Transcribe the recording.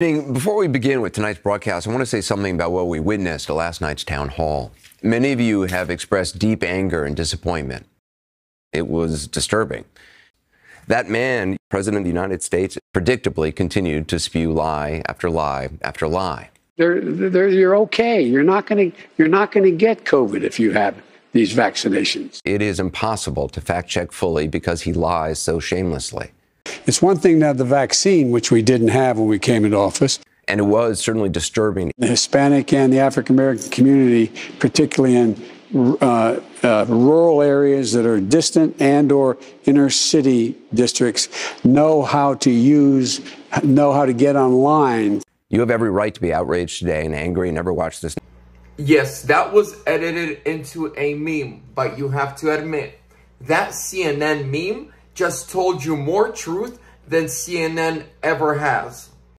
Before we begin with tonight's broadcast, I want to say something about what we witnessed at last night's town hall. Many of you have expressed deep anger and disappointment. It was disturbing. That man, President of the United States, predictably continued to spew lie after lie after lie. They're, they're, you're okay. You're not going to you're not going to get COVID if you have these vaccinations. It is impossible to fact check fully because he lies so shamelessly. It's one thing to have the vaccine, which we didn't have when we came into office. And it was certainly disturbing. The Hispanic and the African American community, particularly in uh, uh, rural areas that are distant and or inner city districts, know how to use, know how to get online. You have every right to be outraged today and angry and never watch this. Yes, that was edited into a meme, but you have to admit, that CNN meme just told you more truth than CNN ever has.